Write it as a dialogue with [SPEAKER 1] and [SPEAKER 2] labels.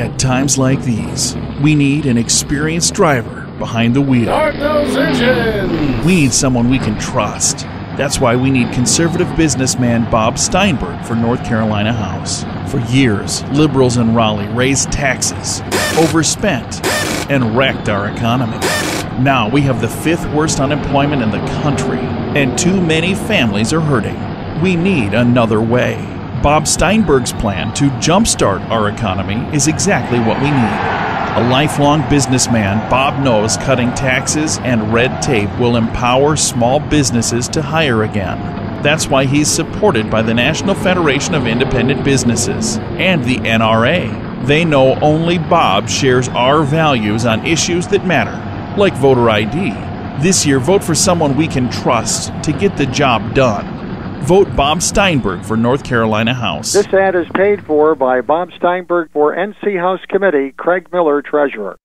[SPEAKER 1] At times like these, we need an experienced driver behind the wheel.
[SPEAKER 2] Start those engines!
[SPEAKER 1] We need someone we can trust. That's why we need conservative businessman Bob Steinburg for North Carolina House. For years, liberals in Raleigh raised taxes, overspent, and wrecked our economy. Now we have the fifth worst unemployment in the country, and too many families are hurting. We need another way. Bob Steinburg's plan to jumpstart our economy is exactly what we need. A lifelong businessman, Bob knows cutting taxes and red tape will empower small businesses to hire again. That's why he's supported by the National Federation of Independent Businesses and the NRA. They know only Bob shares our values on issues that matter, like voter ID. This year, vote for someone we can trust to get the job done. Vote Bob Steinburg for North Carolina House.
[SPEAKER 3] This ad is paid for by Bob Steinburg for NC House Committee, Craig Miller, Treasurer.